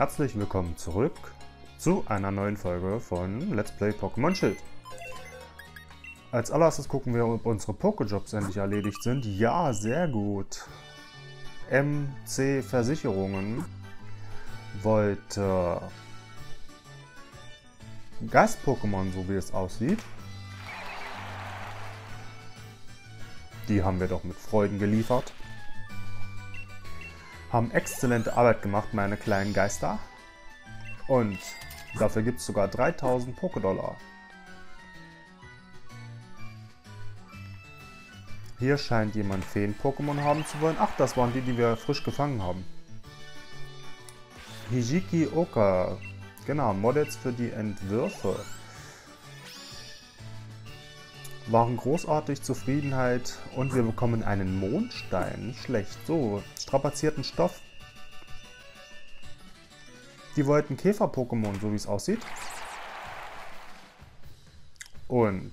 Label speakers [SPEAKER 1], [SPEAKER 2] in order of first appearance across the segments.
[SPEAKER 1] Herzlich willkommen zurück zu einer neuen Folge von Let's Play Pokémon Schild. Als allererstes gucken wir, ob unsere Pokejobs endlich erledigt sind. Ja, sehr gut. MC Versicherungen wollte Geist-Pokémon, so wie es aussieht. Die haben wir doch mit Freuden geliefert. Haben exzellente Arbeit gemacht, meine kleinen Geister. Und dafür gibt es sogar 3000 Pokédollar. Hier scheint jemand Feen-Pokémon haben zu wollen. Ach, das waren die, die wir frisch gefangen haben. Hijiki Oka. Genau, Models für die Entwürfe. Waren großartig, Zufriedenheit und wir bekommen einen Mondstein. Schlecht. So, strapazierten Stoff. Die wollten Käfer-Pokémon, so wie es aussieht. Und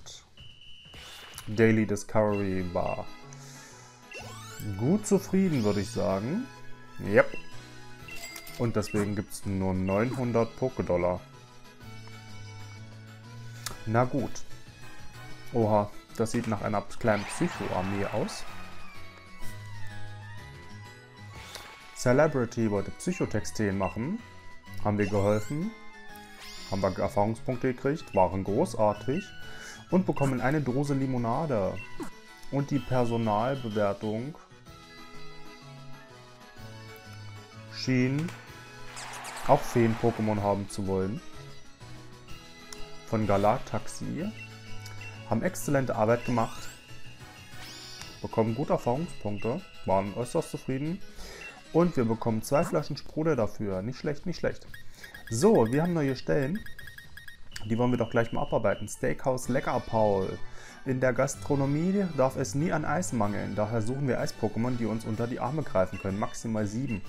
[SPEAKER 1] Daily Discovery war gut zufrieden, würde ich sagen. Yep. Und deswegen gibt es nur 900 Pokédollar. Na gut. Oha, das sieht nach einer kleinen Psycho-Armee aus. Celebrity wollte Psychotextilien machen. Haben wir geholfen. Haben wir Erfahrungspunkte gekriegt. Waren großartig. Und bekommen eine Dose Limonade. Und die Personalbewertung schien auch Feen-Pokémon haben zu wollen. Von Galataxi. Haben exzellente Arbeit gemacht. Bekommen gute Erfahrungspunkte. Waren äußerst zufrieden. Und wir bekommen zwei Flaschen Sprudel dafür. Nicht schlecht, nicht schlecht. So, wir haben neue Stellen. Die wollen wir doch gleich mal abarbeiten. Steakhouse Lecker Paul. In der Gastronomie darf es nie an Eis mangeln. Daher suchen wir Eis-Pokémon, die uns unter die Arme greifen können. Maximal sieben.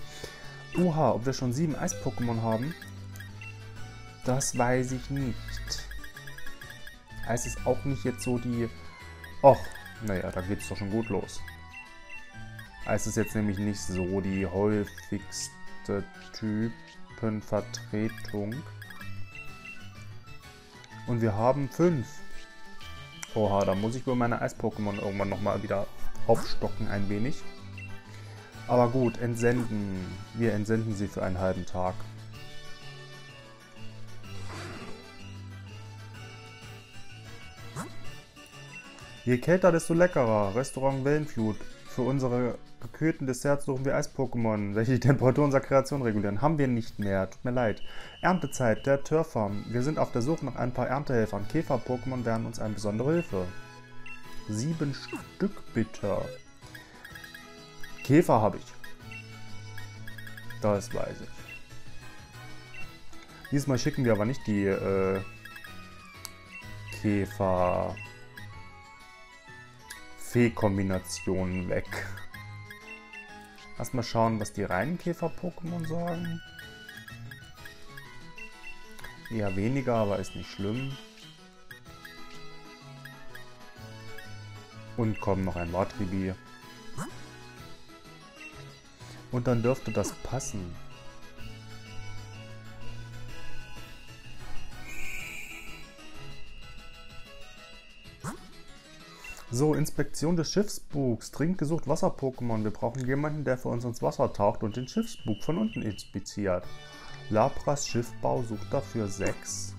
[SPEAKER 1] Oha, ob wir schon sieben Eis-Pokémon haben? Das weiß ich nicht. Eis ist auch nicht jetzt so die... Och, naja, da geht es doch schon gut los. Eis ist jetzt nämlich nicht so die häufigste Typenvertretung. Und wir haben fünf. Oha, da muss ich wohl meine Eis-Pokémon irgendwann nochmal wieder aufstocken ein wenig. Aber gut, entsenden. Wir entsenden sie für einen halben Tag. Je kälter, desto leckerer. Restaurant Wellenflut. Für unsere gekühlten Desserts suchen wir Eis-Pokémon, welche die Temperatur unserer Kreation regulieren. Haben wir nicht mehr. Tut mir leid. Erntezeit, der Turfarm. Wir sind auf der Suche nach ein paar Erntehelfern. Käfer-Pokémon wären uns eine besondere Hilfe. Sieben Stück bitte. Käfer habe ich. Das weiß ich. Diesmal schicken wir aber nicht die äh, Käfer... Fee-Kombinationen weg. Erstmal schauen, was die reinen Käfer-Pokémon sagen. Eher weniger, aber ist nicht schlimm. Und kommen noch ein Watribi. Und dann dürfte das passen. So, Inspektion des Schiffsbugs. Dringend gesucht Wasser-Pokémon. Wir brauchen jemanden, der für uns ins Wasser taucht und den Schiffsbug von unten inspiziert. Lapras Schiffbau sucht dafür sechs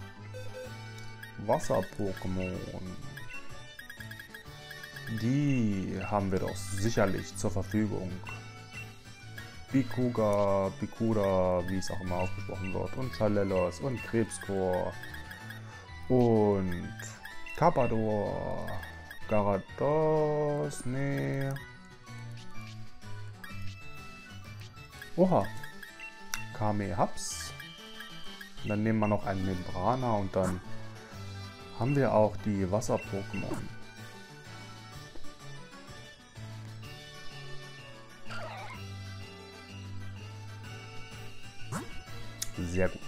[SPEAKER 1] Wasser-Pokémon. Die haben wir doch sicherlich zur Verfügung. Bikuga, Bikuda, wie es auch immer ausgesprochen wird. Und Chalellos und Krebskor. Und Carpador. Garados, nee. Oha. Kame Hubs. Dann nehmen wir noch einen Membrana und dann haben wir auch die Wasser-Pokémon. Sehr gut.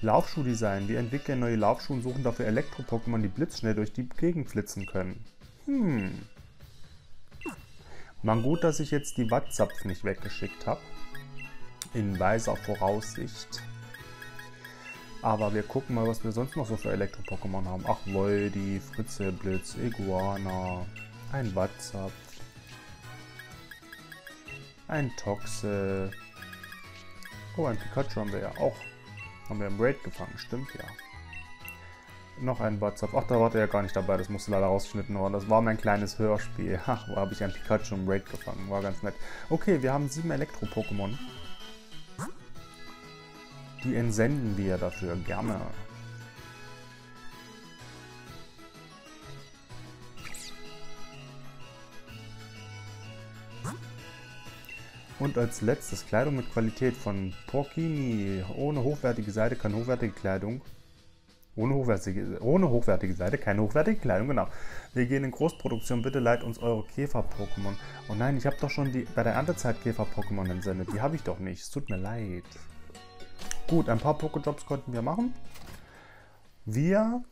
[SPEAKER 1] Laufschuhdesign. Wir entwickeln neue Laufschuhe und suchen dafür Elektro-Pokémon, die blitzschnell durch die Gegend flitzen können. Hm. Man gut, dass ich jetzt die Wattzapf nicht weggeschickt habe. In weiser Voraussicht. Aber wir gucken mal, was wir sonst noch so für Elektro-Pokémon haben. Ach, Voldi, Fritze, Blitz, Iguana, ein WhatsApp, ein Toxe. Oh, ein Pikachu haben wir ja auch. Haben wir im Raid gefangen, stimmt ja. Noch ein WhatsApp. Ach, da war der ja gar nicht dabei, das musste leider rausgeschnitten worden. Das war mein kleines Hörspiel. Ach, wo habe ich ein Pikachu im Raid gefangen. War ganz nett. Okay, wir haben sieben Elektro-Pokémon. Die entsenden wir dafür gerne. Und als letztes Kleidung mit Qualität von Porkini. Ohne hochwertige Seite kann hochwertige Kleidung. Ohne hochwertige, ohne hochwertige Seite keine hochwertige Kleidung, genau. Wir gehen in Großproduktion. Bitte leiht uns eure Käfer-Pokémon. Oh nein, ich habe doch schon die bei der Erntezeit Käfer-Pokémon entsendet. Die habe ich doch nicht. Es tut mir leid. Gut, ein paar Pokéjobs konnten wir machen. Wir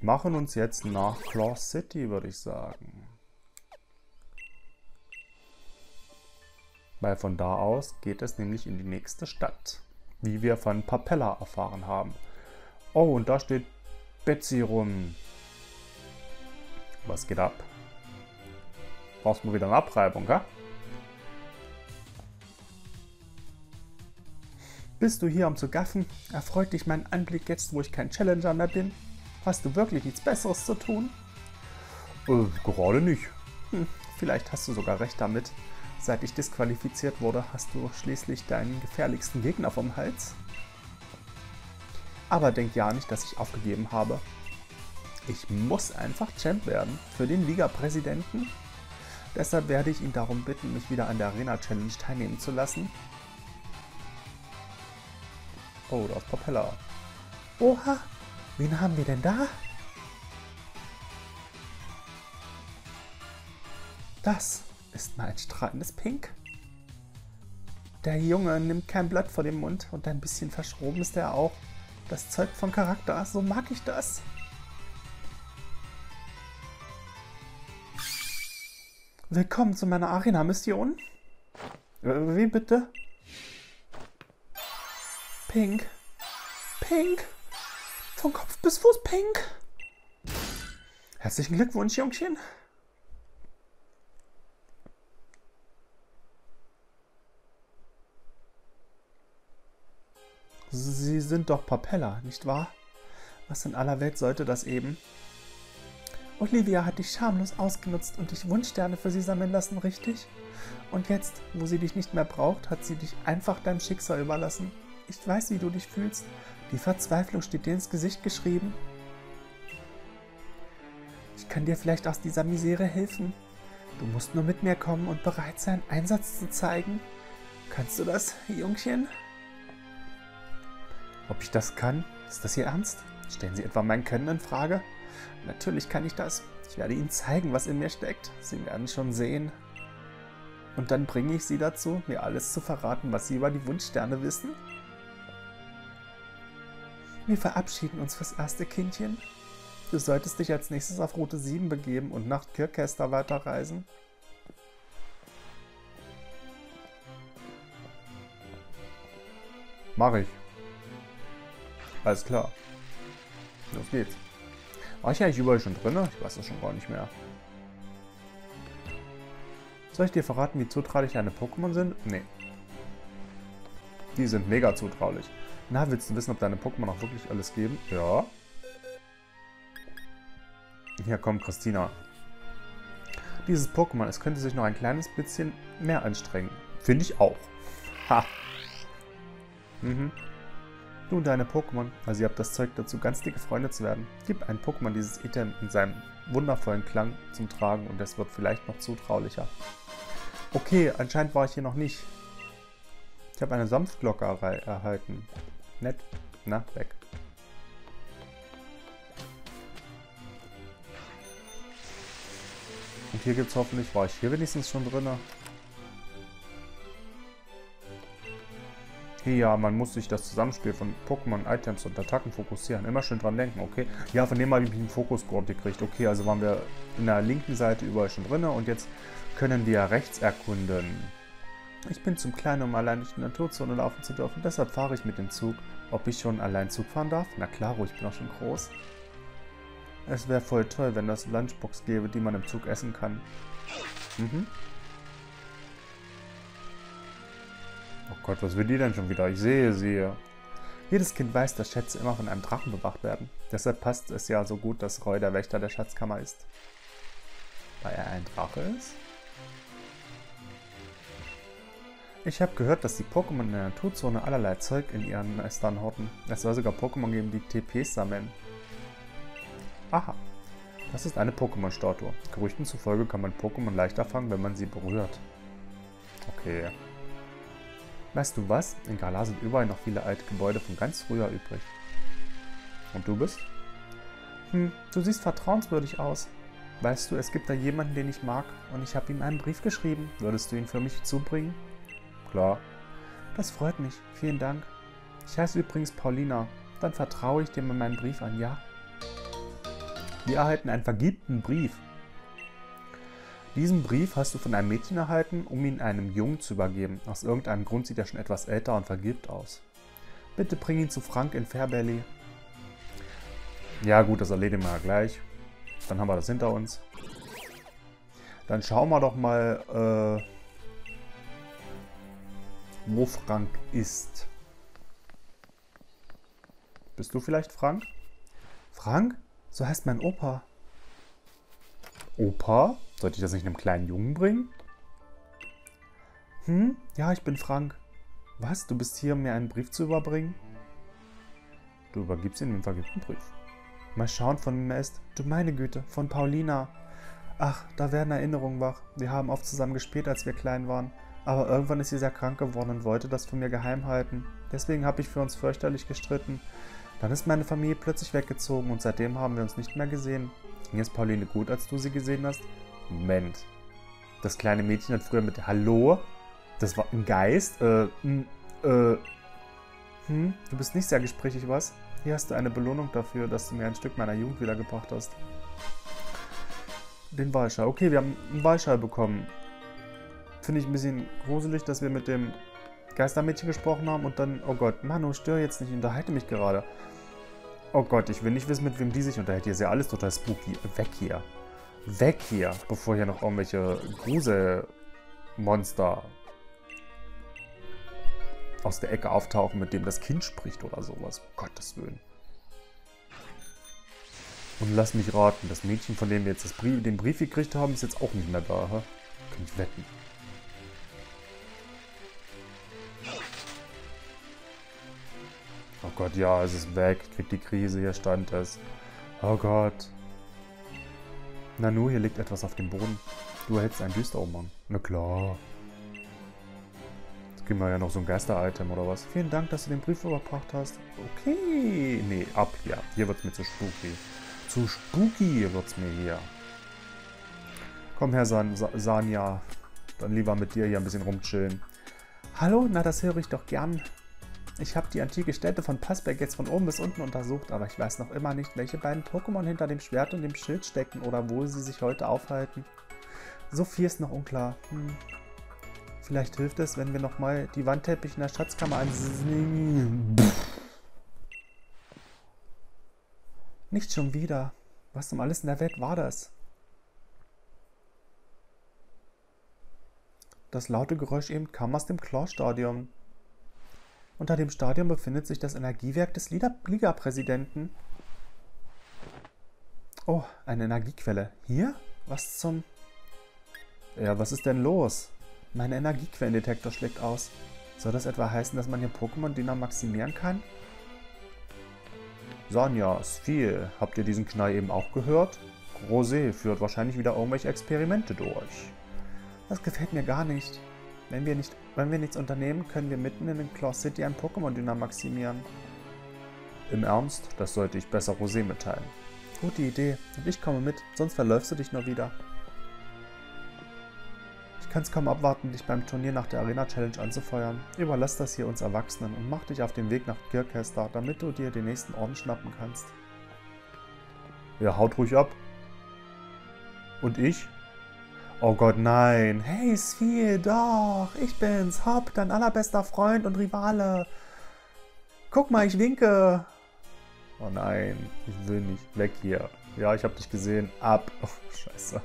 [SPEAKER 1] machen uns jetzt nach Claw City, würde ich sagen. Weil von da aus geht es nämlich in die nächste Stadt. Wie wir von Papella erfahren haben. Oh, und da steht Betsy rum. Was geht ab? Brauchst du mal wieder eine Abreibung, ha? Bist du hier, um zu gaffen? Erfreut dich mein Anblick jetzt, wo ich kein Challenger mehr bin? Hast du wirklich nichts Besseres zu tun? Äh, gerade nicht. Hm, vielleicht hast du sogar recht damit. Seit ich disqualifiziert wurde, hast du schließlich deinen gefährlichsten Gegner vom Hals. Aber denk ja nicht, dass ich aufgegeben habe. Ich muss einfach Champ werden für den Liga-Präsidenten. Deshalb werde ich ihn darum bitten, mich wieder an der Arena-Challenge teilnehmen zu lassen Oh, da ist Propeller. Oha, wen haben wir denn da? Das ist mal ein strahlendes Pink. Der Junge nimmt kein Blatt vor dem Mund und ein bisschen verschroben ist er auch. Das zeugt von Charakter, so mag ich das. Willkommen zu meiner Arena-Mission. Äh, wie bitte? Pink. Pink. Von Kopf bis Fuß pink. Herzlichen Glückwunsch, Jungchen. Sie sind doch Papella, nicht wahr? Was in aller Welt sollte das eben? Olivia hat dich schamlos ausgenutzt und dich Wunschsterne für sie sammeln lassen, richtig? Und jetzt, wo sie dich nicht mehr braucht, hat sie dich einfach deinem Schicksal überlassen. Ich weiß, wie du dich fühlst. Die Verzweiflung steht dir ins Gesicht geschrieben. Ich kann dir vielleicht aus dieser Misere helfen. Du musst nur mit mir kommen und bereit sein, Einsatz zu zeigen. Kannst du das, Jungchen? Ob ich das kann? Ist das Ihr Ernst? Stellen Sie etwa mein Können in Frage? Natürlich kann ich das. Ich werde Ihnen zeigen, was in mir steckt. Sie werden schon sehen. Und dann bringe ich Sie dazu, mir alles zu verraten, was Sie über die Wunschsterne wissen. Wir verabschieden uns fürs erste Kindchen. Du solltest dich als nächstes auf Route 7 begeben und nach Kirchester weiterreisen. Mach ich. Alles klar. Los geht's. War ich eigentlich überall schon drin? Ich weiß das schon gar nicht mehr. Soll ich dir verraten, wie zutraulich deine Pokémon sind? Nee. Die sind mega zutraulich. Na, willst du wissen, ob deine Pokémon auch wirklich alles geben? Ja. Hier kommt Christina. Dieses Pokémon, es könnte sich noch ein kleines bisschen mehr anstrengen. Finde ich auch. Ha. Mhm. Und deine Pokémon, also ihr habt das Zeug dazu, ganz dicke Freunde zu werden. Gib ein Pokémon dieses Item in seinem wundervollen Klang zum Tragen und es wird vielleicht noch zutraulicher. Okay, anscheinend war ich hier noch nicht. Ich habe eine Sanftglocke erhalten. Nett. Na, weg. Und hier gibt es hoffentlich, war ich hier wenigstens schon drin? Ja, man muss sich das Zusammenspiel von Pokémon, Items und Attacken fokussieren. Immer schön dran denken, okay? Ja, von dem habe ich einen Fokusgurt gekriegt. Okay, also waren wir in der linken Seite überall schon drin und jetzt können wir rechts erkunden. Ich bin zum Kleinen, um allein durch die Naturzone laufen zu dürfen, deshalb fahre ich mit dem Zug Ob ich schon allein Zug fahren darf? Na klar, ich bin auch schon groß. Es wäre voll toll, wenn es Lunchbox gäbe, die man im Zug essen kann. Mhm. Oh Gott, was will die denn schon wieder? Ich sehe sie. Jedes Kind weiß, dass Schätze immer von einem Drachen bewacht werden. Deshalb passt es ja so gut, dass Roy der Wächter der Schatzkammer ist. Weil er ein Drache ist? Ich habe gehört, dass die Pokémon in der Naturzone allerlei Zeug in ihren Nestern horten. Es soll sogar Pokémon geben, die TPs sammeln. Aha. Das ist eine Pokémon-Statue. Gerüchten zufolge kann man Pokémon leichter fangen, wenn man sie berührt. Okay. Weißt du was? In Galar sind überall noch viele alte Gebäude von ganz früher übrig. Und du bist? Hm, du siehst vertrauenswürdig aus. Weißt du, es gibt da jemanden, den ich mag und ich habe ihm einen Brief geschrieben. Würdest du ihn für mich zubringen? Klar. Das freut mich. Vielen Dank. Ich heiße übrigens Paulina. Dann vertraue ich dir mit meinen Brief an, ja? Wir erhalten einen vergibten Brief. Diesen Brief hast du von einem Mädchen erhalten, um ihn einem Jungen zu übergeben. Aus irgendeinem Grund sieht er schon etwas älter und vergilbt aus. Bitte bring ihn zu Frank in Fairvalley. Ja gut, das erledigen wir ja gleich. Dann haben wir das hinter uns. Dann schauen wir doch mal, äh, wo Frank ist. Bist du vielleicht Frank? Frank? So heißt mein Opa. Opa? Sollte ich das nicht einem kleinen Jungen bringen? Hm? Ja, ich bin Frank. Was? Du bist hier, um mir einen Brief zu überbringen? Du übergibst ihm den vergibten Brief. Mal schauen, von wem er ist. Du meine Güte, von Paulina. Ach, da werden Erinnerungen wach. Wir haben oft zusammen gespielt, als wir klein waren. Aber irgendwann ist sie sehr krank geworden und wollte das von mir geheim halten. Deswegen habe ich für uns fürchterlich gestritten. Dann ist meine Familie plötzlich weggezogen und seitdem haben wir uns nicht mehr gesehen. Ging es Pauline gut, als du sie gesehen hast? Moment. Das kleine Mädchen hat früher mit Hallo? Das war ein Geist? Äh, mh, äh, hm, du bist nicht sehr gesprächig, was? Hier hast du eine Belohnung dafür, dass du mir ein Stück meiner Jugend wiedergebracht hast. Den Wahlschall. Okay, wir haben einen Wahlschall bekommen finde ich ein bisschen gruselig, dass wir mit dem Geistermädchen gesprochen haben und dann, oh Gott, Manu, stör jetzt nicht, unterhalte mich gerade. Oh Gott, ich will nicht wissen, mit wem die sich unterhält. Hier ist ja alles total spooky. Weg hier. Weg hier, bevor hier noch irgendwelche Gruselmonster aus der Ecke auftauchen, mit dem das Kind spricht oder sowas. Gottes Willen. Und lass mich raten, das Mädchen, von dem wir jetzt Brief, den Brief gekriegt haben, ist jetzt auch nicht mehr da. Hä? Kann ich wetten. Oh Gott, ja, es ist weg. Kriegt die Krise, hier stand es. Oh Gott. Nanu, hier liegt etwas auf dem Boden. Du erhältst einen Düsterumhang. Na klar. Jetzt geben wir ja noch so ein Geister-Item oder was. Vielen Dank, dass du den Brief überbracht hast. Okay. Nee, ab hier. Hier wird es mir zu spooky. Zu spooky wird es mir hier. Komm her, San Sanja. Dann lieber mit dir hier ein bisschen rumchillen. Hallo, na das höre ich doch gern. Ich habe die antike Stätte von Passberg jetzt von oben bis unten untersucht, aber ich weiß noch immer nicht, welche beiden Pokémon hinter dem Schwert und dem Schild stecken oder wo sie sich heute aufhalten. So viel ist noch unklar. Hm. Vielleicht hilft es, wenn wir nochmal die Wandteppich in der Schatzkammer ansehen. Nicht schon wieder. Was um alles in der Welt war das? Das laute Geräusch eben kam aus dem Claw-Stadion. Unter dem Stadion befindet sich das Energiewerk des Liga-Präsidenten. Oh, eine Energiequelle. Hier? Was zum... Ja, was ist denn los? Mein Energiequellendetektor schlägt aus. Soll das etwa heißen, dass man hier Pokémon-Diener maximieren kann? Sonja, Sphil, habt ihr diesen Knall eben auch gehört? Rosé führt wahrscheinlich wieder irgendwelche Experimente durch. Das gefällt mir gar nicht. Wenn wir, nicht, wenn wir nichts unternehmen, können wir mitten in den Claw City ein Pokémon-Dynam maximieren. Im Ernst? Das sollte ich besser Rosé mitteilen. Gute Idee. Und ich komme mit, sonst verläufst du dich nur wieder. Ich kann es kaum abwarten, dich beim Turnier nach der Arena Challenge anzufeuern. Überlass das hier uns Erwachsenen und mach dich auf den Weg nach Kirkester, damit du dir den nächsten Orden schnappen kannst. Ja, haut ruhig ab. Und ich? Oh Gott, nein. Hey, Sphil, doch. Ich bin's. Hopp, dein allerbester Freund und Rivale. Guck mal, ich winke. Oh nein, ich will nicht. Weg hier. Ja, ich habe dich gesehen. Ab. Oh, scheiße.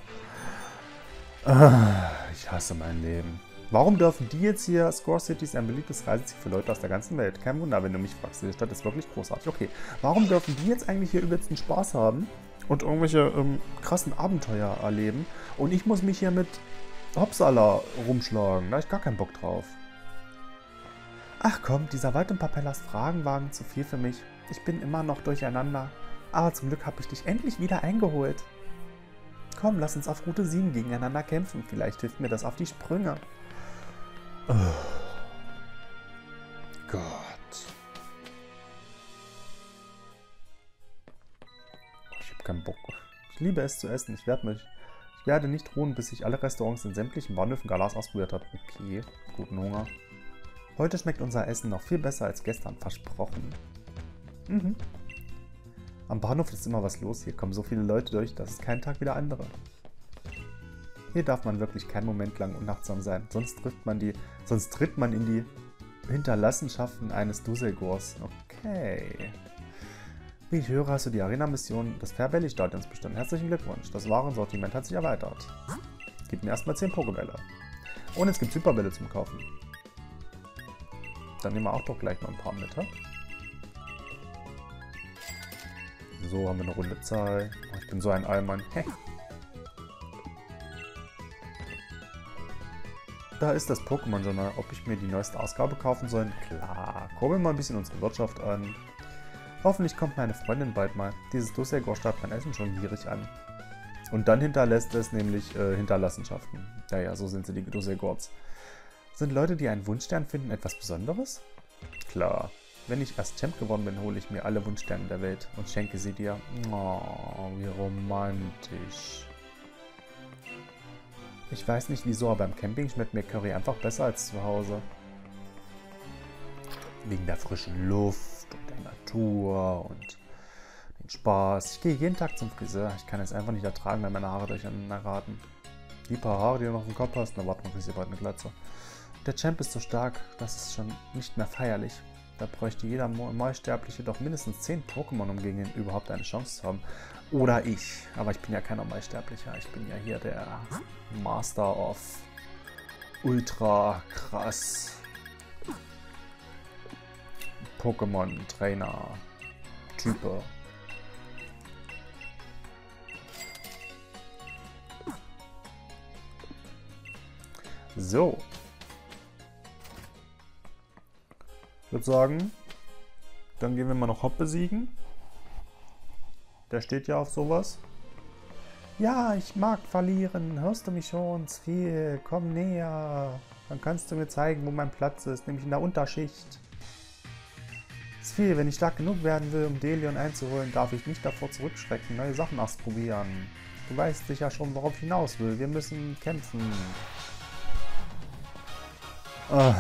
[SPEAKER 1] Ah, ich hasse mein Leben. Warum dürfen die jetzt hier? Score City ist ein beliebtes Reiseziel für Leute aus der ganzen Welt. Kein Wunder, wenn du mich fragst. Diese Stadt ist wirklich großartig. Okay, warum dürfen die jetzt eigentlich hier übelsten Spaß haben und irgendwelche ähm, krassen Abenteuer erleben? Und ich muss mich hier mit Hopsala rumschlagen. Da habe ich gar keinen Bock drauf. Ach komm, dieser Wald- und Papellas Fragenwagen zu viel für mich. Ich bin immer noch durcheinander. Aber zum Glück habe ich dich endlich wieder eingeholt. Komm, lass uns auf Route 7 gegeneinander kämpfen. Vielleicht hilft mir das auf die Sprünge. Oh. Gott. Habe keinen Bock. Ich liebe es zu essen. Ich werde mich. Ich werde nicht ruhen, bis ich alle Restaurants in sämtlichen Bahnhöfen Galas ausprobiert habe. Okay, guten Hunger. Heute schmeckt unser Essen noch viel besser als gestern, versprochen. Mhm. Am Bahnhof ist immer was los, hier kommen so viele Leute durch, das ist kein Tag wie der andere. Hier darf man wirklich keinen Moment lang unachtsam sein, sonst trifft man die, sonst tritt man in die Hinterlassenschaften eines Dusselgors. Okay. Wie ich höre, hast du die Arena-Mission des Fairbelly-Stadions bestanden. Herzlichen Glückwunsch, das Warensortiment hat sich erweitert. Gib mir erstmal 10 Pokebälle. Und es gibt Superbälle zum Kaufen. Dann nehmen wir auch doch gleich noch ein paar mit. So, haben wir eine runde Zahl. Oh, ich bin so ein Allmann. Hey. Da ist das Pokémon-Journal. Ob ich mir die neueste Ausgabe kaufen soll? Klar. Kurbeln mal ein bisschen unsere Wirtschaft an. Hoffentlich kommt meine Freundin bald mal. Dieses Dosegor starrt mein Essen schon gierig an. Und dann hinterlässt es nämlich äh, Hinterlassenschaften. Naja, so sind sie, die Dosegords. Sind Leute, die einen Wunschstern finden, etwas Besonderes? Klar. Wenn ich erst Champ geworden bin, hole ich mir alle Wunschsterne der Welt und schenke sie dir. Oh, wie romantisch. Ich weiß nicht wieso, aber beim Camping schmeckt mir Curry einfach besser als zu Hause. Wegen der frischen Luft Natur und den Spaß. Ich gehe jeden Tag zum Friseur. Ich kann es einfach nicht ertragen, wenn meine Haare durcheinander geraten. Die paar Haare, die du noch im Kopf hast, na warte mal, bis hier bald eine Glatze. Der Champ ist so stark, das ist schon nicht mehr feierlich. Da bräuchte jeder Neusterbliche doch mindestens 10 Pokémon, um gegen ihn überhaupt eine Chance zu haben. Oder ich. Aber ich bin ja kein Neusterblicher. Ich bin ja hier der Master of Ultra krass Pokémon Trainer Type. So, würde sagen, dann gehen wir mal noch Hopp besiegen. Der steht ja auf sowas. Ja, ich mag verlieren. Hörst du mich schon? Zwiel, komm näher. Dann kannst du mir zeigen, wo mein Platz ist, nämlich in der Unterschicht. Zwiel, wenn ich stark genug werden will, um Delion einzuholen, darf ich nicht davor zurückschrecken, neue Sachen ausprobieren. Du weißt sicher schon, worauf ich hinaus will. Wir müssen kämpfen. Ah.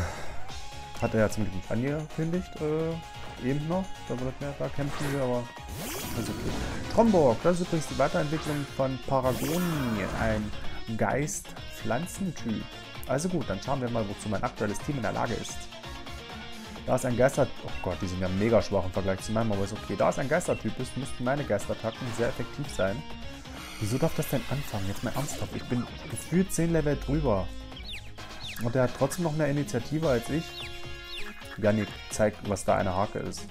[SPEAKER 1] Hat er ja zum Glück nicht angekündigt, äh, eben noch. Da wird mehr, da kämpfen wir, aber ist okay. Tromborg, das ist übrigens die Weiterentwicklung von Paragoni, ein Geist-Pflanzentyp. Also gut, dann schauen wir mal, wozu mein aktuelles Team in der Lage ist. Da ist ein Geister... Oh Gott, die sind ja mega schwach im Vergleich zu meinem, aber ist okay. Da es ein Geistertyp ist, müssten meine Geistattacken sehr effektiv sein. Wieso darf das denn anfangen? Jetzt mal ernsthaft. Ich bin gefühlt 10 Level drüber. Und der hat trotzdem noch mehr Initiative als ich. Janik zeigt, was da eine Hake ist.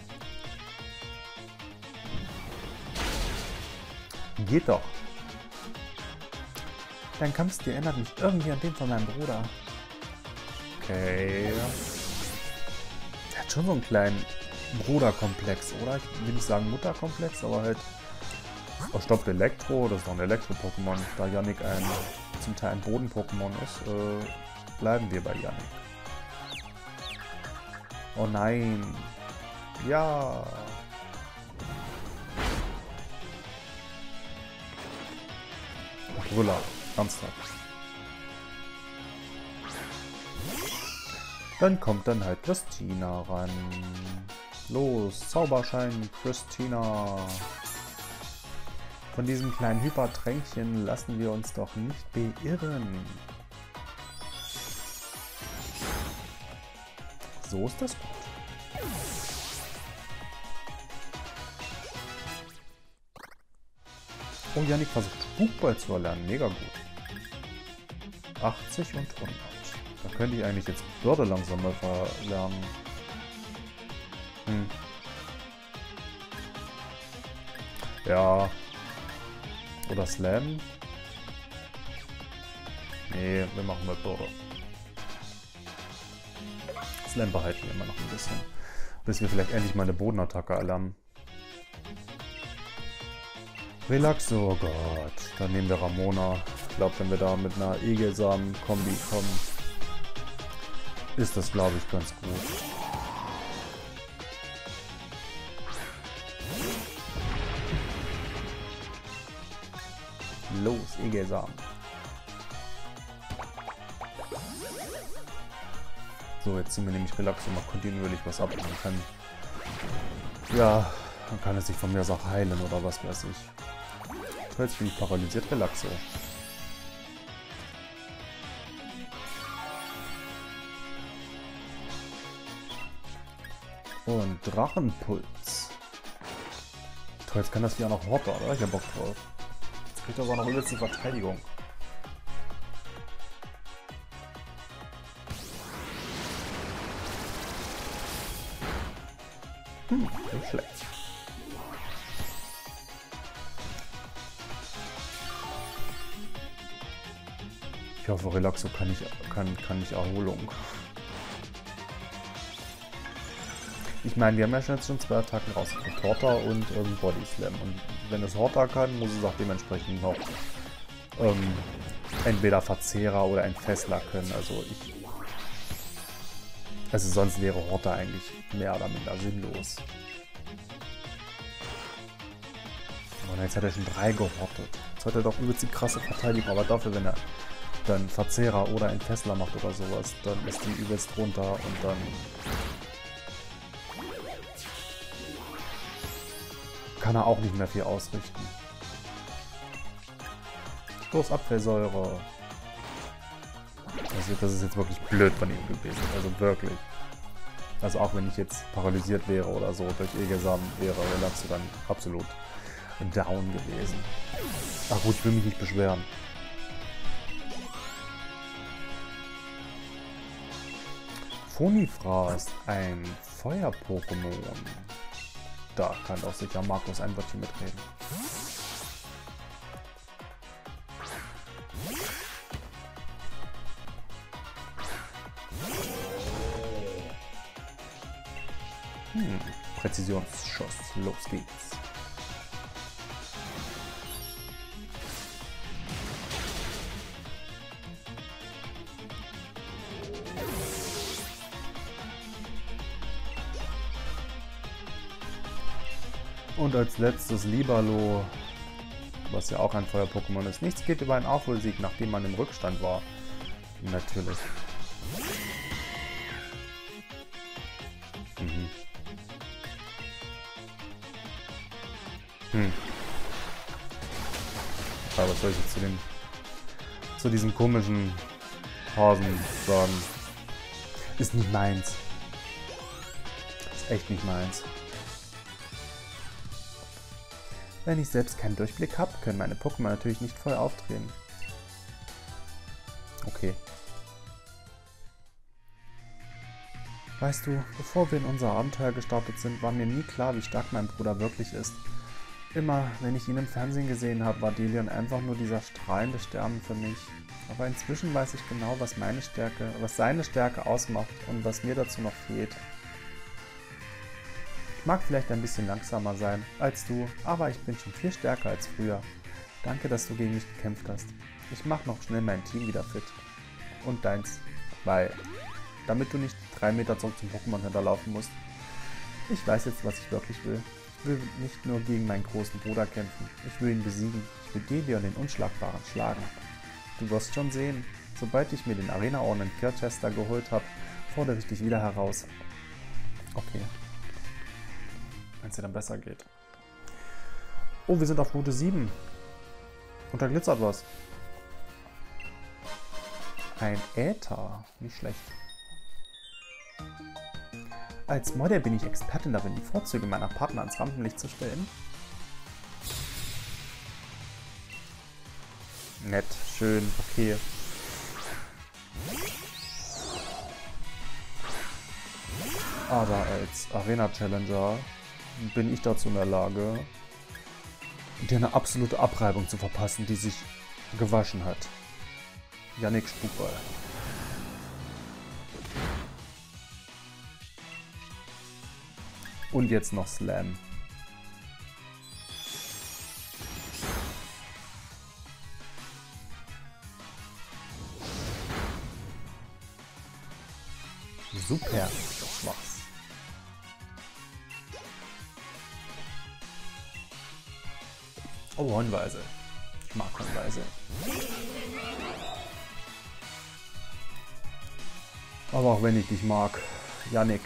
[SPEAKER 1] Geht doch. Dein Kampfstil erinnert mich irgendwie an den von meinem Bruder. Okay. Hat schon so einen kleinen Bruderkomplex, oder? Ich will nicht sagen Mutterkomplex, aber halt... Oh, stopp, Elektro, das ist doch ein Elektro-Pokémon. Da Yannick ein, zum Teil ein Boden-Pokémon ist, äh, bleiben wir bei Yannick. Oh nein. Ja. Brüller. Ernsthaft. Dann kommt dann halt Christina ran. Los, Zauberschein Christina. Von diesem kleinen Hypertränkchen lassen wir uns doch nicht beirren. So ist das gut. Oh, Janik versucht Spukball zu erlernen. Mega gut. 80 und 100. Da könnte ich eigentlich jetzt Börde langsam mal verlernen. Hm. Ja. Oder Slam. Nee, wir machen mal Börde. Slam behalten wir immer noch ein bisschen. Bis wir vielleicht endlich mal eine Bodenattacke erlernen. Relax, oh Gott. Dann nehmen wir Ramona. Ich glaube, wenn wir da mit einer Egelsamen-Kombi kommen, ist das, glaube ich, ganz gut. Los, Egelsamen. So, jetzt sind wir nämlich relax und macht kontinuierlich was ab. Man kann, ja, man kann es sich von mir aus auch heilen oder was weiß ich. Jetzt bin ich paralysiert, relaxe. Drachenpuls. Toll, jetzt kann das hier auch noch Horter, oder? Ich hab Bock drauf. Jetzt kriegt er aber noch übelst die Verteidigung. Hm, nicht schlecht. Ich hoffe, Relaxo kann ich, kann, kann ich Erholung. Ich meine, wir haben ja jetzt schon zwei Attacken rausgekriegt. Horta und ähm, Body Slam. Und wenn es Horta kann, muss es auch dementsprechend noch ähm, entweder Verzehrer oder ein Fessler können. Also ich also sonst wäre Horta eigentlich mehr oder minder sinnlos. Und jetzt hat er schon drei gehortet. Jetzt hat er doch übelst die krasse Verteidigung, aber dafür, wenn er dann Verzehrer oder ein Fessler macht oder sowas, dann ist die übelst runter und dann... Kann er auch nicht mehr viel ausrichten. Los, Abwehrsäure. Also das ist jetzt wirklich blöd von ihm gewesen. Also wirklich. Also auch wenn ich jetzt paralysiert wäre oder so durch Egelsamen wäre Relaxo dann absolut down gewesen. Ach gut, ich will mich nicht beschweren. Phonifra ist ein Feuer-Pokémon. Da kann auch sicher Markus ein Wörtchen mitreden. Hm, Präzisionsschuss. Los geht's. Und als letztes Libalo, was ja auch ein Feuer-Pokémon ist. Nichts geht über einen Aufholsieg, nachdem man im Rückstand war. Natürlich. Hm. Aber was soll ich jetzt zu dem zu diesem komischen Hasen sagen? Ist nicht meins. Ist echt nicht meins. Wenn ich selbst keinen Durchblick habe, können meine Pokémon natürlich nicht voll aufdrehen. Okay. Weißt du, bevor wir in unser Abenteuer gestartet sind, war mir nie klar, wie stark mein Bruder wirklich ist. Immer, wenn ich ihn im Fernsehen gesehen habe, war Delion einfach nur dieser strahlende Stern für mich. Aber inzwischen weiß ich genau, was meine Stärke, was seine Stärke ausmacht und was mir dazu noch fehlt. Mag vielleicht ein bisschen langsamer sein als du, aber ich bin schon viel stärker als früher. Danke, dass du gegen mich gekämpft hast. Ich mach noch schnell mein Team wieder fit. Und deins. Weil, damit du nicht drei Meter zurück zum Pokémon hinterlaufen musst. Ich weiß jetzt, was ich wirklich will. Ich will nicht nur gegen meinen großen Bruder kämpfen. Ich will ihn besiegen. Ich will Delion den Unschlagbaren schlagen. Du wirst schon sehen. Sobald ich mir den Arena-Orden in Kirchester geholt habe, fordere ich dich wieder heraus. Okay. Wenn es dir dann besser geht. Oh, wir sind auf Route 7. Und da glitzert was. Ein Äther. Nicht schlecht. Als Model bin ich Expertin darin, die Vorzüge meiner Partner ans Rampenlicht zu stellen. Nett, schön, okay. Aber als Arena-Challenger bin ich dazu in der Lage, dir eine absolute Abreibung zu verpassen, die sich gewaschen hat. Yannick Spukball. Und jetzt noch Slam. Super, Hornweise. Ich mag Hornweise. Aber auch wenn ich dich mag, Yannick.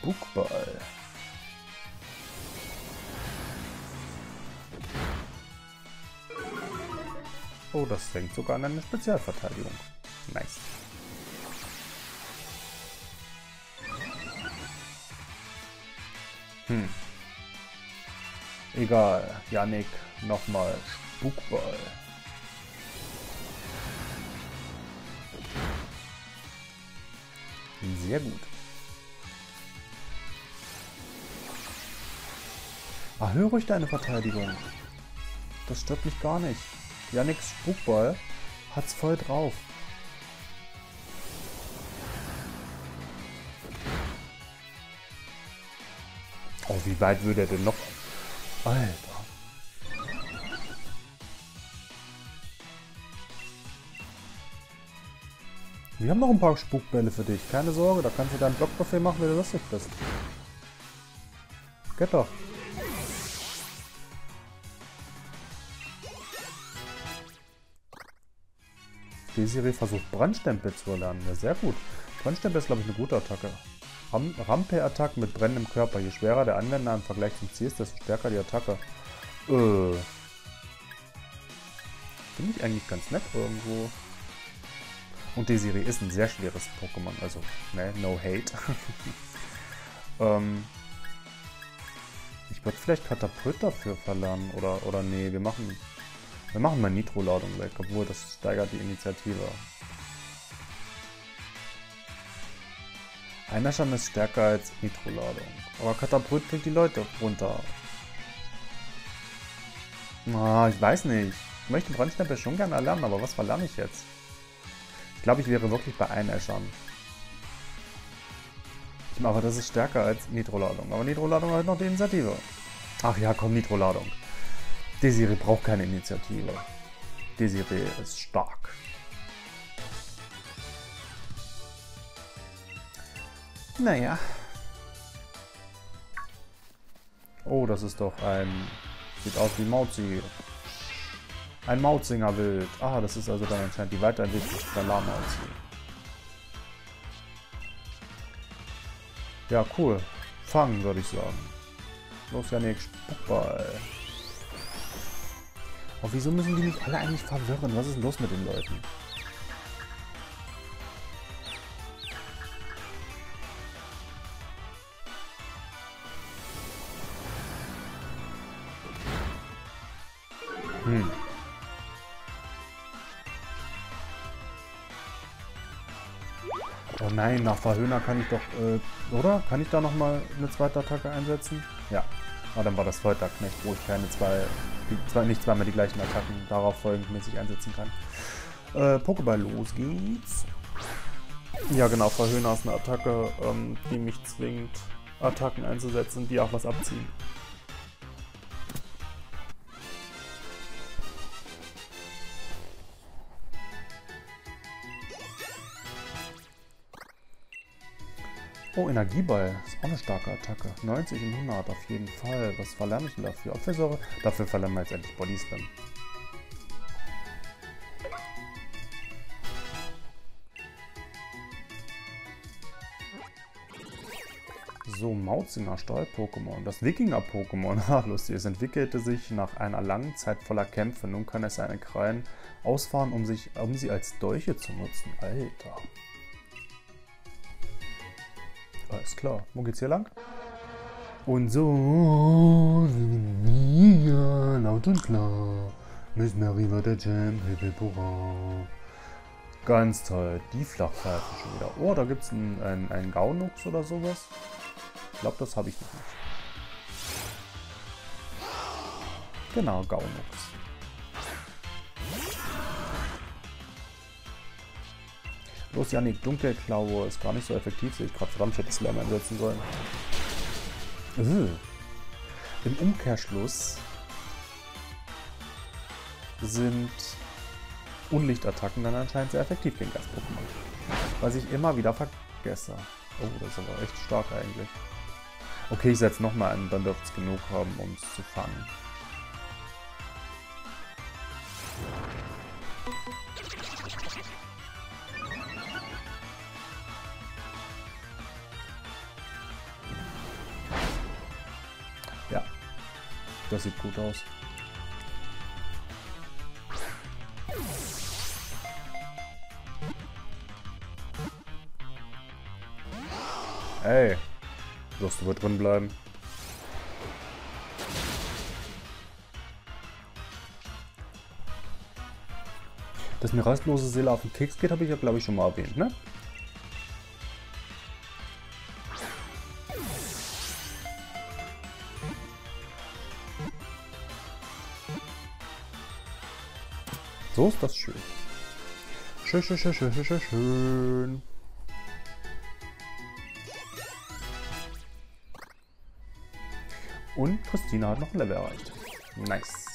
[SPEAKER 1] Spukball. Oh, das fängt sogar an eine Spezialverteidigung. Nice. Egal, Yannick, nochmal Spukball. Sehr gut. Erhöhe ruhig deine Verteidigung. Das stört mich gar nicht. Yannicks Spukball hat's voll drauf. Oh, wie weit würde er denn noch Alter. Wir haben noch ein paar Spukbälle für dich. Keine Sorge, da kannst du deinen Blockbefehl machen, wenn du lustig bist. Geht doch. Desiree versucht Brandstempel zu erlernen. Ja, sehr gut. Brandstempel ist, glaube ich, eine gute Attacke. Ram Rampe-Attacken mit brennendem Körper. Je schwerer der Anwender im Vergleich zum Ziel ist, desto stärker die Attacke. Äh. Finde ich eigentlich ganz nett irgendwo. Und Desiree ist ein sehr schweres Pokémon, also, ne, no hate. ähm, ich würde vielleicht Katapult dafür verlernen, oder, oder nee, wir machen, wir machen mal Nitro-Ladung weg, obwohl das steigert die Initiative. Einäschern ist stärker als Nitro-Ladung. Aber Katapult bringt die Leute runter. Ah, ich weiß nicht. Ich möchte Brandstempel schon gerne erlernen, aber was verlerne ich jetzt? Ich glaube, ich wäre wirklich bei Einäschern. Aber das ist stärker als Nitro-Ladung. Aber Nitro-Ladung hat noch die Initiative. Ach ja, komm, Nitro-Ladung. Desiree braucht keine Initiative. Desiree ist stark. Naja. Oh, das ist doch ein... Sieht aus wie Mauzi. Ein Mautzinger Wild. Ah, das ist also dann anscheinend die Weiterentwicklung der Mauzi. Ja, cool. Fangen, würde ich sagen. Los, Janik, Spuckball. Oh, wieso müssen die mich alle eigentlich verwirren? Was ist los mit den Leuten? Nein, nach Verhöhner kann ich doch, äh, oder? Kann ich da nochmal eine zweite Attacke einsetzen? Ja. Ah, dann war das Folterknecht, wo ich keine zwei, die, zwei, nicht zweimal die gleichen Attacken darauf folgend mäßig einsetzen kann. Äh, Pokéball, los geht's. Ja genau, Verhöhner ist eine Attacke, ähm, die mich zwingt, Attacken einzusetzen, die auch was abziehen. Oh, Energieball. Ist auch eine starke Attacke. 90 und 100 auf jeden Fall. Was verlerne ich denn dafür? Apfelsäure? Dafür verlernen wir jetzt endlich Body Slam. So, Mautzinger Stahl-Pokémon. Das Wikinger-Pokémon. Lustig. Es entwickelte sich nach einer langen Zeit voller Kämpfe. Nun kann es seine Krallen ausfahren, um, sich, um sie als Dolche zu nutzen. Alter. Alles klar. Wo geht's hier lang? Und so sind wir laut und klar Müssen wir rüber der Jam, Hurra. Ganz toll. Die Flachpfeife schon wieder. Oh, da gibt es einen, einen, einen Gaunux oder sowas. Ich glaube, das habe ich noch nicht. Genau, Gaunux. Los, Janik, Dunkelklaue ist gar nicht so effektiv, sehe ich gerade. Verdammt, ich hätte Slam einsetzen sollen. Uh. Im Umkehrschluss sind Unlichtattacken dann anscheinend sehr effektiv gegen Gas-Pokémon. Was ich immer wieder vergesse. Oh, das ist aber echt stark eigentlich. Okay, ich setze nochmal an, dann dürfte es genug haben, um es zu fangen. Das sieht gut aus. Ey. Wirst du wohl drin bleiben? Dass mir rastlose Seele auf den Keks geht, habe ich ja, glaube ich, schon mal erwähnt, ne? So ist das schön. Schön, schön, schön, schön, schön, schön. Und Christina hat noch ein Level erreicht. Nice.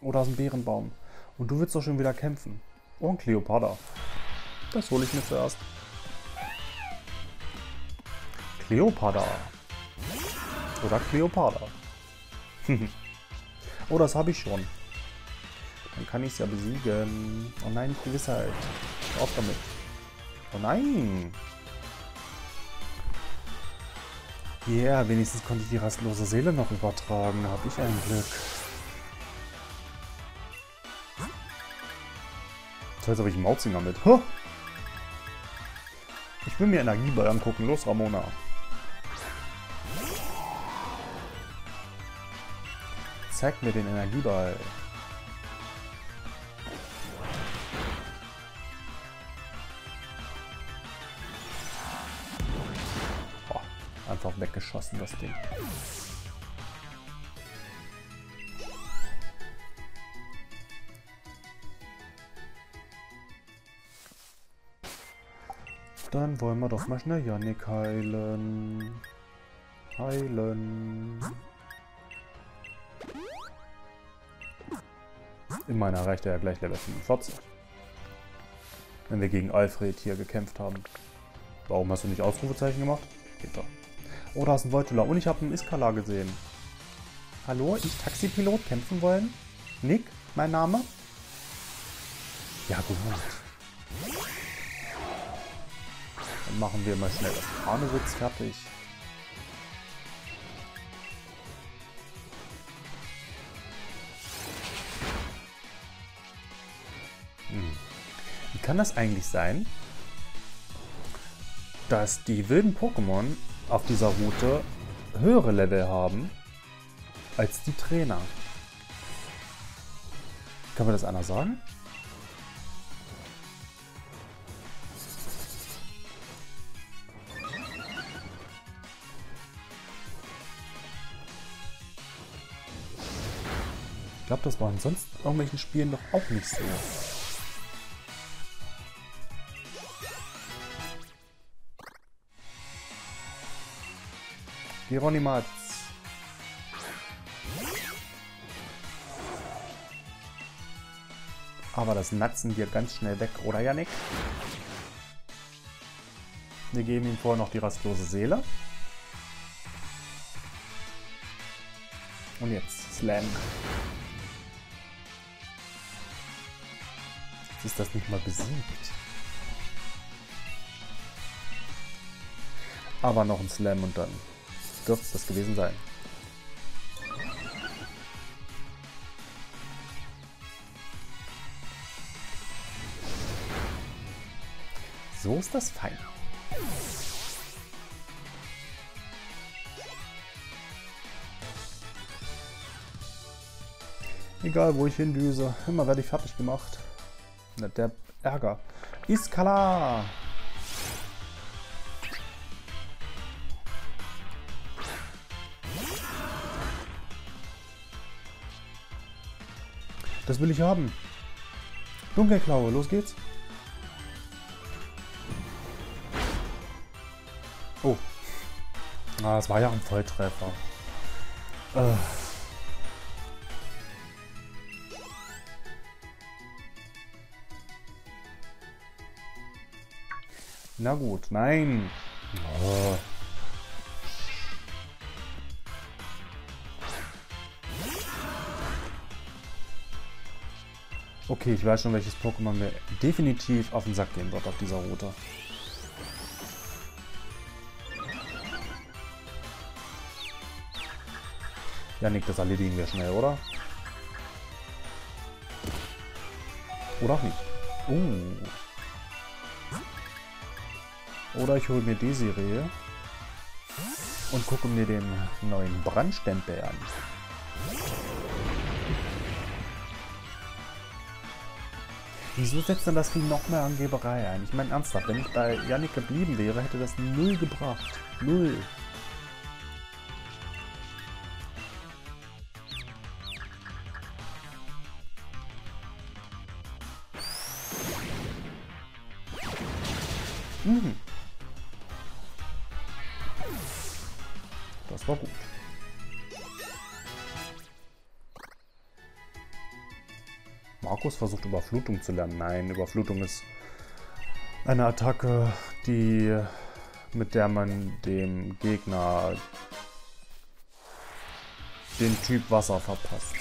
[SPEAKER 1] Oh, da ist ein Bärenbaum. Und du willst doch schon wieder kämpfen. Oh, ein Cleopatra. Das hole ich mir zuerst. Cleopatra. Oder Cleopatra. oh, das habe ich schon. Dann kann ich es ja besiegen. Oh nein, Gewissheit. Auf damit. Oh nein. Ja, yeah, wenigstens konnte ich die rastlose Seele noch übertragen. Da habe ich ein Glück. So, jetzt habe ich einen Mauzinger mit. Huh! Ich will mir Energieball angucken. Los, Ramona. Zeig mir den Energieball. einfach weggeschossen, das Ding. Dann wollen wir doch mal schnell Yannick heilen. Heilen. Immerhin erreicht er ja gleich Level 45. Wenn wir gegen Alfred hier gekämpft haben. Warum hast du nicht Ausrufezeichen gemacht? Geht doch. Oh, da ist ein Voltula. Und ich habe einen Iskala gesehen. Hallo, ich Taxipilot kämpfen wollen? Nick, mein Name? Ja, gut. Dann machen wir mal schnell das Karnewitz fertig. Kann das eigentlich sein, dass die wilden Pokémon auf dieser Route höhere Level haben als die Trainer. Kann man das einer sagen? Ich glaube, das war in sonst irgendwelchen Spielen doch auch nicht so. Hieronymatz. Aber das natzen wir ganz schnell weg, oder Yannick? Wir geben ihm vorher noch die rastlose Seele. Und jetzt Slam. Jetzt ist das nicht mal besiegt. Aber noch ein Slam und dann dürfte es das gewesen sein. So ist das fein. Egal, wo ich hindüse, immer werde ich fertig gemacht. Der Ärger. Iskala! Das will ich haben. Dunkelklaue, los geht's. Oh. Ah, das war ja ein Volltreffer. Äh. Na gut, nein. Oh. Okay, ich weiß schon, welches Pokémon mir definitiv auf den Sack gehen wird auf dieser Route. Janik, das erledigen wir schnell, oder? Oder auch nicht. Uh. Oder ich hole mir Desiree und gucke mir den neuen Brandstempel an. Wieso setzt denn das Vieh noch mehr Angeberei ein? Ich meine ernsthaft, wenn ich bei Yannick geblieben wäre, hätte das null gebracht. Null. Versucht Überflutung zu lernen. Nein, Überflutung ist eine Attacke, die mit der man dem Gegner den Typ Wasser verpasst.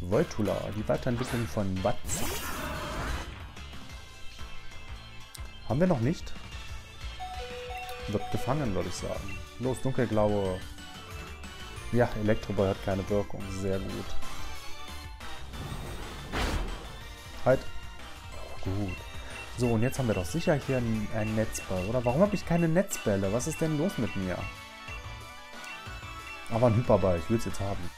[SPEAKER 1] Voltula, die Weiterentwicklung von Watz. Haben wir noch nicht? Wird gefangen, würde ich sagen. Los, dunkelblaue. Ja, Elektroball hat keine Wirkung. Sehr gut. Halt. Gut. So, und jetzt haben wir doch sicher hier einen, einen Netzball, oder? Warum habe ich keine Netzbälle? Was ist denn los mit mir? Aber ein Hyperball, ich will es jetzt haben.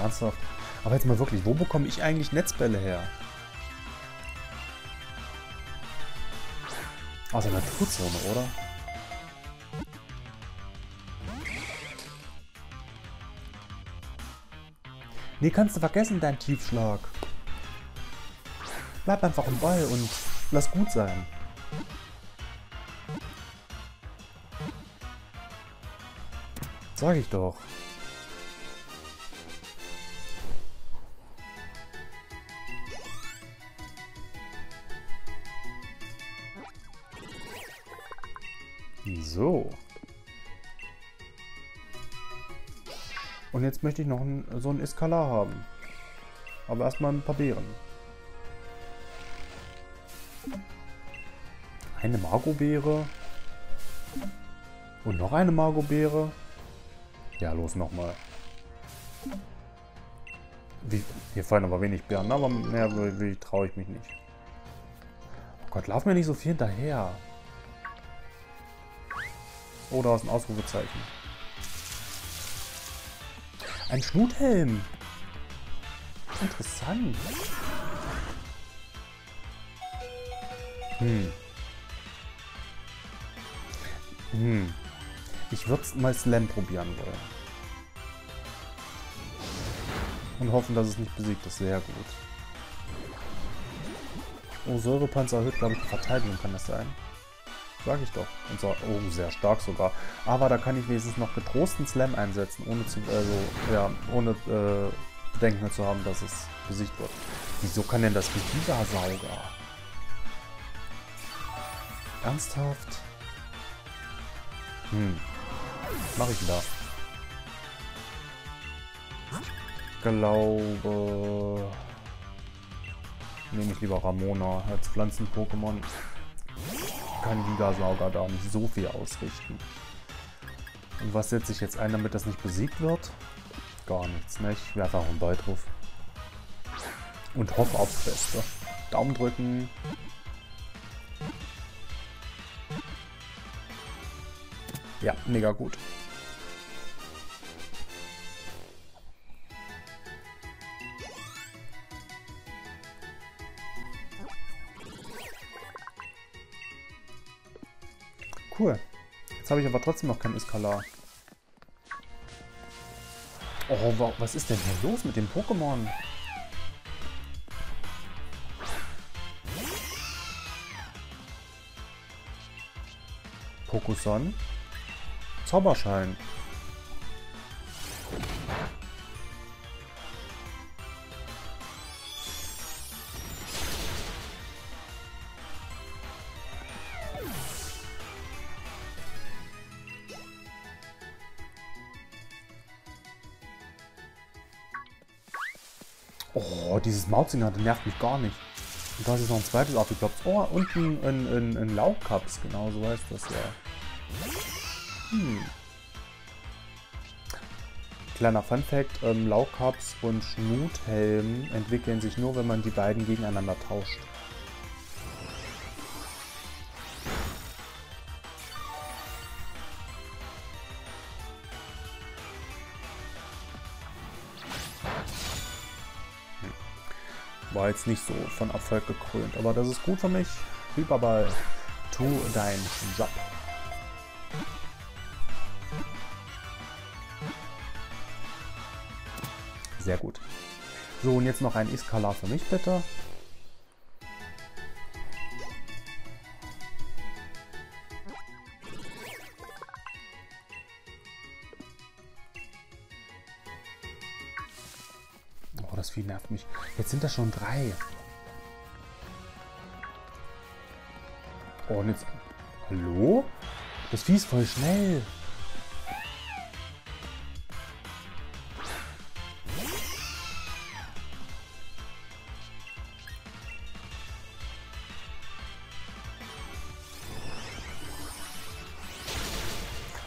[SPEAKER 1] ernsthaft. Aber jetzt mal wirklich, wo bekomme ich eigentlich Netzbälle her? Aus der Naturzone, oder? Nee, kannst du vergessen, dein Tiefschlag. Bleib einfach im Ball und lass gut sein. Sag ich doch. Und jetzt möchte ich noch ein, so ein Eskalar haben. Aber erstmal ein paar Beeren. Eine Margobeere. Und noch eine Margobeere. Ja, los nochmal. Hier fallen aber wenig Beeren, aber mehr traue ich mich nicht. Oh Gott, lauf mir nicht so viel hinterher. Oder aus dem Ausrufezeichen. Ein Schnuthelm. Interessant. Hm. Hm. Ich würde es mal Slam probieren wollen. Und hoffen, dass es nicht besiegt ist. Sehr gut. Oh, Säurepanzer erhöht, glaube ich, Verteidigung, kann das sein? Sag ich doch. Und so, oh, sehr stark sogar. Aber da kann ich wenigstens noch getrosten Slam einsetzen, ohne zu, also, ja, ohne äh, Bedenken zu haben, dass es besiegt wird. Wieso kann denn das Gigasauger? Ernsthaft? Hm. Was mache ich da? glaube... Nehme ich lieber Ramona als Pflanzen-Pokémon kann Gigasauger da nicht so viel ausrichten. Und was setze ich jetzt ein, damit das nicht besiegt wird? Gar nichts, ne? Ich werfe auch einen Ball drauf. Und hoffe aufs Beste. Daumen drücken. Ja, mega gut. Cool. Jetzt habe ich aber trotzdem noch keinen Iskalar. Oh, was ist denn hier los mit dem Pokémon? Pokuson. Zauberschein. Dieses Mauzinger, der nervt mich gar nicht. Und da ist noch ein zweites aufgeklopft. Oh, und ein, ein, ein, ein Laubkaps, genau so heißt das ja. Hm. Kleiner Funfact, ähm, Laukaps und Schnuthelm entwickeln sich nur, wenn man die beiden gegeneinander tauscht. Jetzt nicht so von Erfolg gekrönt. Aber das ist gut für mich. Hyperball, tu deinen Job. Sehr gut. So, und jetzt noch ein Iskalar für mich, bitte. Jetzt sind das schon drei. Oh, und jetzt... Hallo? Das Vieh ist voll schnell.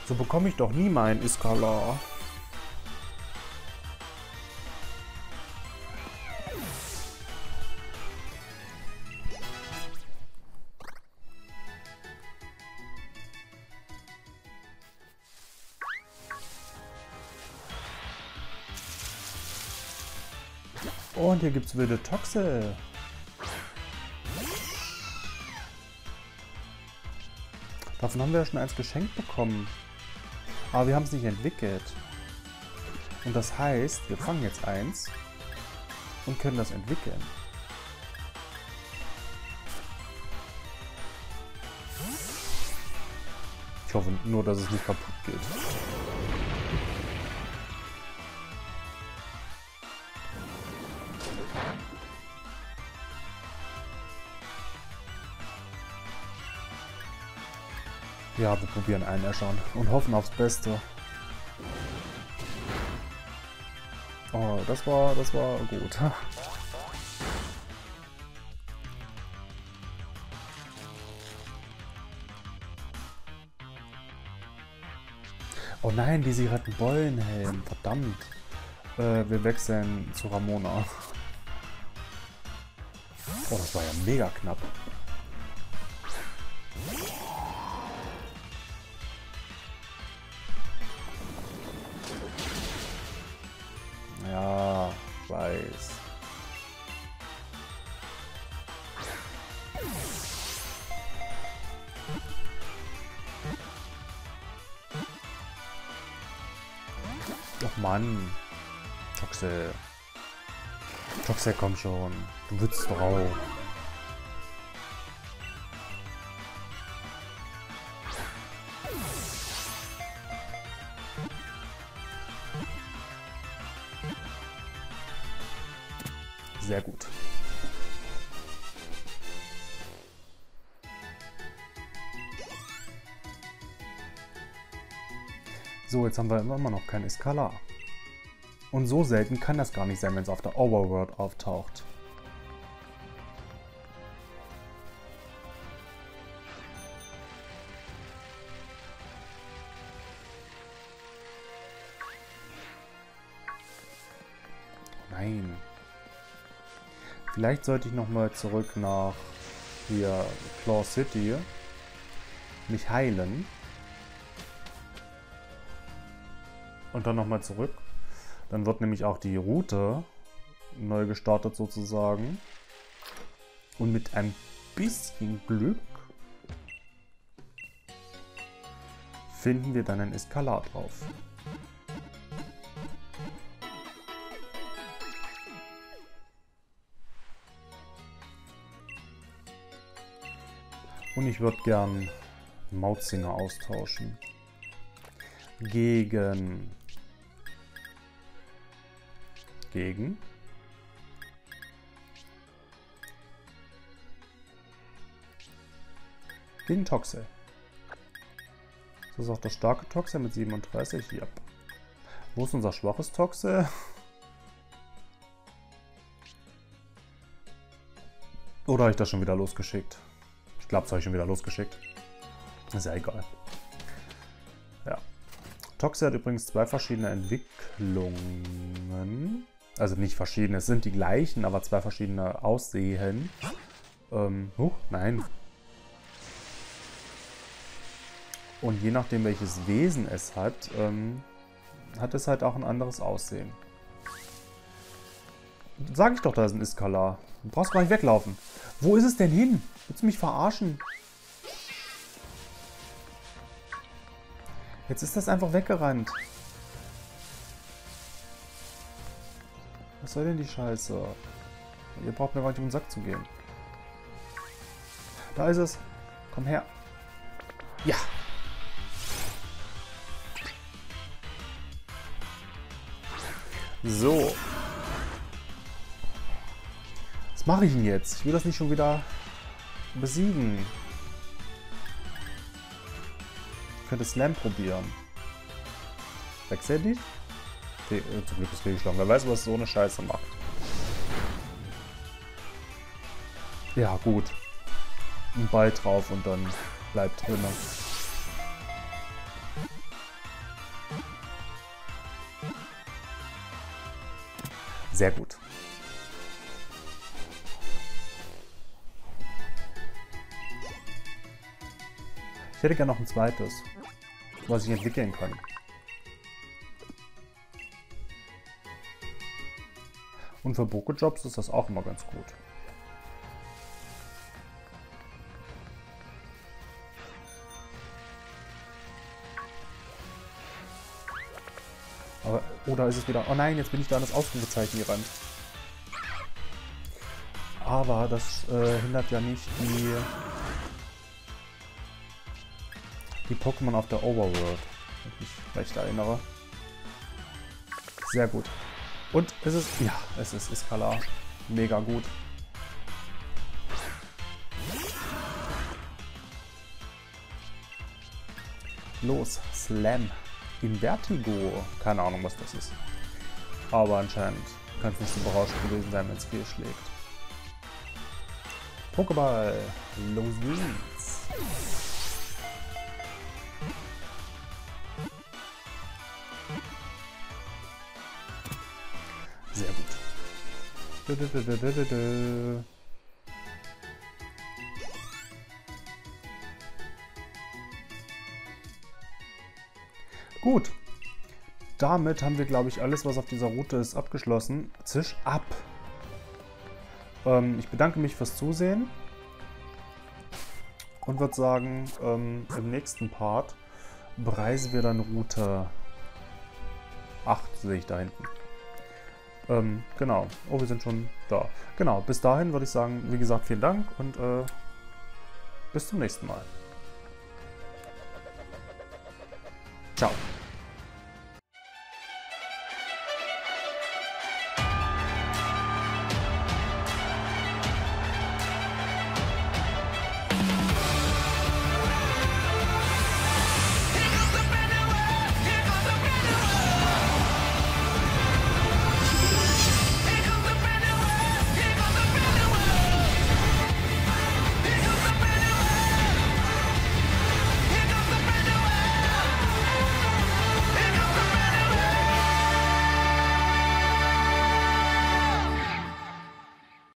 [SPEAKER 1] So bekomme ich doch nie meinen Iskalar. Hier gibt es wilde Toxe. Davon haben wir ja schon eins geschenkt bekommen. Aber wir haben es nicht entwickelt. Und das heißt, wir fangen jetzt eins und können das entwickeln. Ich hoffe nur, dass es nicht kaputt geht. Ja, wir probieren einen Äschern und hoffen aufs Beste. Oh, das war, das war gut. Oh nein, die sie hat einen Beulenhelm. Verdammt. Äh, wir wechseln zu Ramona. Oh, das war ja mega knapp. Och Mann. Toxe. Toxe, komm schon. Du würzt drauf. Jetzt haben wir immer noch kein Eskalar. Und so selten kann das gar nicht sein, wenn es auf der Overworld auftaucht. Nein. Vielleicht sollte ich nochmal zurück nach hier Claw City mich heilen. Und dann nochmal zurück. Dann wird nämlich auch die Route neu gestartet sozusagen. Und mit ein bisschen Glück finden wir dann ein Eskalat drauf. Und ich würde gern Mautzinger austauschen. Gegen... Gegen... Gegen Toxe. Das ist auch das starke Toxe mit 37. Ja. Wo ist unser schwaches Toxe? Oder habe ich das schon wieder losgeschickt? Ich glaube, das habe ich schon wieder losgeschickt. Ist ja egal. Ja. Toxe hat übrigens zwei verschiedene Entwicklungen. Also nicht verschiedene, es sind die gleichen, aber zwei verschiedene Aussehen. Ähm, huch, nein. Und je nachdem, welches Wesen es hat, ähm, hat es halt auch ein anderes Aussehen. Sag ich doch, da ist ein Iskalar. Du brauchst gar nicht weglaufen. Wo ist es denn hin? Willst du mich verarschen? Jetzt ist das einfach weggerannt. Was soll denn die Scheiße? Ihr braucht mir gar nicht um den Sack zu gehen. Da ist es. Komm her. Ja. So. Was mache ich denn jetzt? Ich will das nicht schon wieder besiegen. Ich könnte Slam probieren. Wechsel die? Äh, zum Glück ist fehlgeschlagen. Wer weiß, was so eine Scheiße macht. Ja, gut. Ein Ball drauf und dann bleibt drin. Sehr gut. Ich hätte gerne noch ein zweites, was ich entwickeln kann. Und für Boko-Jobs ist das auch immer ganz gut. Aber, oder ist es wieder... Oh nein, jetzt bin ich da an das Ausrufezeichen gerannt. Aber das äh, hindert ja nicht die die Pokémon auf der Overworld, wenn ich mich recht erinnere. Sehr gut. Und es ist, ja, es ist Iskala. Mega gut. Los, Slam. Invertigo. Keine Ahnung, was das ist. Aber anscheinend kann es nicht so berauschend gewesen sein, wenn es fehlschlägt. Pokéball. Los geht's. Gut. Damit haben wir, glaube ich, alles, was auf dieser Route ist, abgeschlossen. Zisch ab. Ähm, ich bedanke mich fürs Zusehen. Und würde sagen, ähm, im nächsten Part bereisen wir dann Route 8, sehe ich da hinten. Ähm, genau. Oh, wir sind schon da. Genau, bis dahin würde ich sagen, wie gesagt, vielen Dank und äh, bis zum nächsten Mal. Ciao.